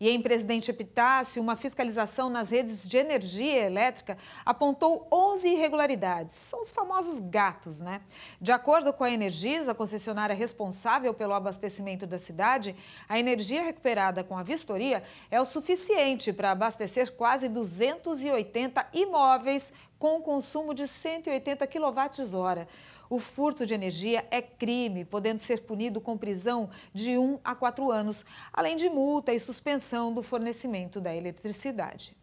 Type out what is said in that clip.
E em Presidente Epitácio, uma fiscalização nas redes de energia elétrica apontou 11 irregularidades. São os famosos gatos, né? De acordo com a Energisa, a concessionária responsável pelo abastecimento da cidade, a energia recuperada com a vistoria é o suficiente para abastecer quase 280 imóveis com consumo de 180 kWh. O furto de energia é crime, podendo ser punido com prisão de 1 a 4 anos, além de multa e suspensão do fornecimento da eletricidade.